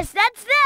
Guess that's that.